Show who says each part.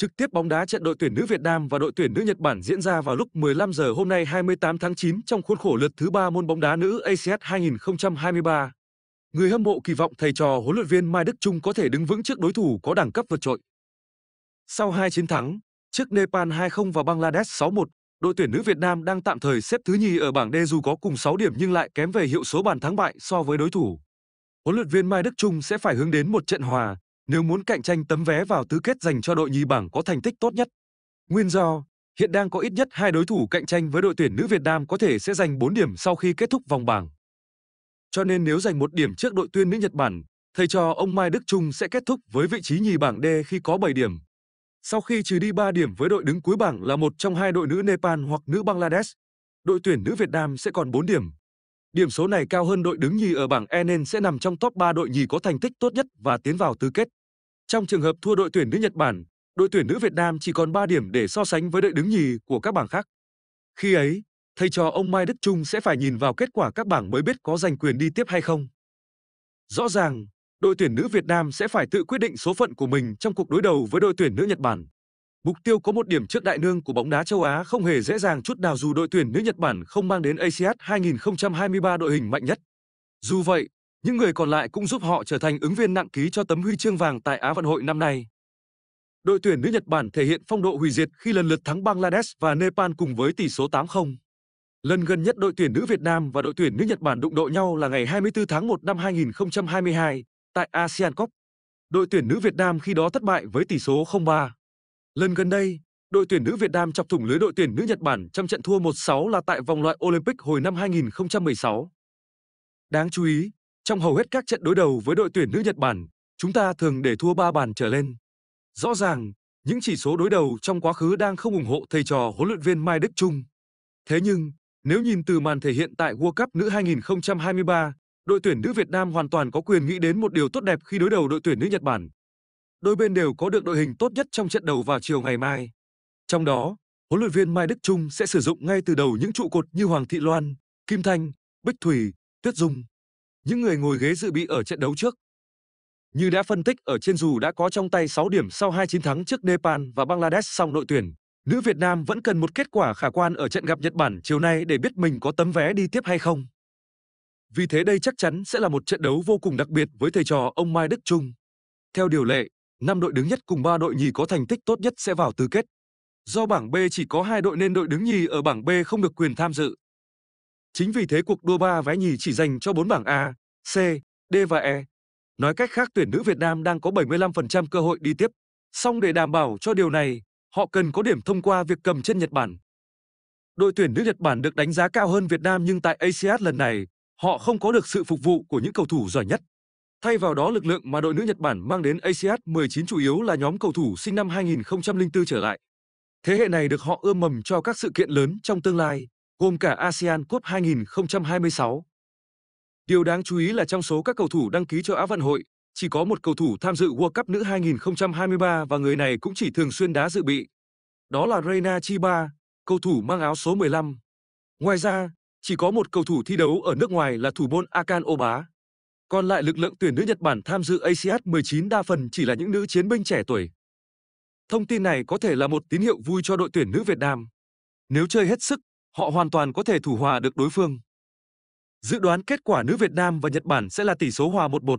Speaker 1: Trực tiếp bóng đá trận đội tuyển nữ Việt Nam và đội tuyển nữ Nhật Bản diễn ra vào lúc 15 giờ hôm nay 28 tháng 9 trong khuôn khổ lượt thứ 3 môn bóng đá nữ ACS 2023. Người hâm mộ kỳ vọng thầy trò huấn luyện viên Mai Đức Chung có thể đứng vững trước đối thủ có đẳng cấp vượt trội. Sau hai chiến thắng, trước Nepal 2-0 và Bangladesh 6-1, đội tuyển nữ Việt Nam đang tạm thời xếp thứ nhì ở bảng D dù có cùng 6 điểm nhưng lại kém về hiệu số bàn thắng bại so với đối thủ. Huấn luyện viên Mai Đức Chung sẽ phải hướng đến một trận hòa nếu muốn cạnh tranh tấm vé vào tứ kết dành cho đội nhì bảng có thành tích tốt nhất. Nguyên do, hiện đang có ít nhất hai đối thủ cạnh tranh với đội tuyển nữ Việt Nam có thể sẽ giành 4 điểm sau khi kết thúc vòng bảng. Cho nên nếu giành một điểm trước đội tuyển nữ Nhật Bản, thầy trò ông Mai Đức Chung sẽ kết thúc với vị trí nhì bảng D khi có 7 điểm. Sau khi trừ đi 3 điểm với đội đứng cuối bảng là một trong hai đội nữ Nepal hoặc nữ Bangladesh, đội tuyển nữ Việt Nam sẽ còn 4 điểm. Điểm số này cao hơn đội đứng nhì ở bảng E nên sẽ nằm trong top 3 đội nhì có thành tích tốt nhất và tiến vào tứ kết. Trong trường hợp thua đội tuyển nữ Nhật Bản, đội tuyển nữ Việt Nam chỉ còn 3 điểm để so sánh với đội đứng nhì của các bảng khác. Khi ấy, thầy trò ông Mai Đức Trung sẽ phải nhìn vào kết quả các bảng mới biết có giành quyền đi tiếp hay không. Rõ ràng, đội tuyển nữ Việt Nam sẽ phải tự quyết định số phận của mình trong cuộc đối đầu với đội tuyển nữ Nhật Bản. Mục tiêu có một điểm trước đại nương của bóng đá châu Á không hề dễ dàng chút nào dù đội tuyển nữ Nhật Bản không mang đến ASEAN 2023 đội hình mạnh nhất. Dù vậy, những người còn lại cũng giúp họ trở thành ứng viên nặng ký cho tấm huy chương vàng tại Á vận hội năm nay. Đội tuyển nữ Nhật Bản thể hiện phong độ hủy diệt khi lần lượt thắng Bangladesh và Nepal cùng với tỷ số 8-0. Lần gần nhất đội tuyển nữ Việt Nam và đội tuyển nữ Nhật Bản đụng độ nhau là ngày 24 tháng 1 năm 2022 tại ASEAN Cup. Đội tuyển nữ Việt Nam khi đó thất bại với tỷ số 0-3. Lần gần đây, đội tuyển nữ Việt Nam chọc thủng lưới đội tuyển nữ Nhật Bản trong trận thua 1-6 là tại vòng loại Olympic hồi năm 2016. Đáng chú ý, trong hầu hết các trận đối đầu với đội tuyển nữ Nhật Bản, chúng ta thường để thua 3 bàn trở lên. Rõ ràng, những chỉ số đối đầu trong quá khứ đang không ủng hộ thầy trò huấn luyện viên Mai Đức Chung. Thế nhưng, nếu nhìn từ màn thể hiện tại World Cup nữ 2023, đội tuyển nữ Việt Nam hoàn toàn có quyền nghĩ đến một điều tốt đẹp khi đối đầu đội tuyển nữ Nhật Bản. Đôi bên đều có được đội hình tốt nhất trong trận đầu vào chiều ngày mai. Trong đó, huấn luyện viên Mai Đức Chung sẽ sử dụng ngay từ đầu những trụ cột như Hoàng Thị Loan, Kim Thanh, Bích Thủy, Tuyết Dung những người ngồi ghế dự bị ở trận đấu trước. Như đã phân tích ở trên dù đã có trong tay 6 điểm sau hai chiến thắng trước Nepal và Bangladesh song đội tuyển, nữ Việt Nam vẫn cần một kết quả khả quan ở trận gặp Nhật Bản chiều nay để biết mình có tấm vé đi tiếp hay không. Vì thế đây chắc chắn sẽ là một trận đấu vô cùng đặc biệt với thầy trò ông Mai Đức Trung. Theo điều lệ, năm đội đứng nhất cùng 3 đội nhì có thành tích tốt nhất sẽ vào tứ kết. Do bảng B chỉ có hai đội nên đội đứng nhì ở bảng B không được quyền tham dự. Chính vì thế cuộc đua ba vé nhì chỉ dành cho 4 bảng A, C, D và E. Nói cách khác tuyển nữ Việt Nam đang có 75% cơ hội đi tiếp. Song để đảm bảo cho điều này, họ cần có điểm thông qua việc cầm chân Nhật Bản. Đội tuyển nữ Nhật Bản được đánh giá cao hơn Việt Nam nhưng tại ASEAN lần này, họ không có được sự phục vụ của những cầu thủ giỏi nhất. Thay vào đó lực lượng mà đội nữ Nhật Bản mang đến ASEAN 19 chủ yếu là nhóm cầu thủ sinh năm 2004 trở lại. Thế hệ này được họ ươm mầm cho các sự kiện lớn trong tương lai gồm cả ASEAN Cup 2026. Điều đáng chú ý là trong số các cầu thủ đăng ký cho Á vận hội, chỉ có một cầu thủ tham dự World Cup nữ 2023 và người này cũng chỉ thường xuyên đá dự bị. Đó là Reina Chiba, cầu thủ mang áo số 15. Ngoài ra, chỉ có một cầu thủ thi đấu ở nước ngoài là thủ môn Akan Oba. Còn lại lực lượng tuyển nữ Nhật Bản tham dự ASEAN 19 đa phần chỉ là những nữ chiến binh trẻ tuổi. Thông tin này có thể là một tín hiệu vui cho đội tuyển nữ Việt Nam. Nếu chơi hết sức, họ hoàn toàn có thể thủ hòa được đối phương. Dự đoán kết quả nữ Việt Nam và Nhật Bản sẽ là tỷ số hòa 1-1.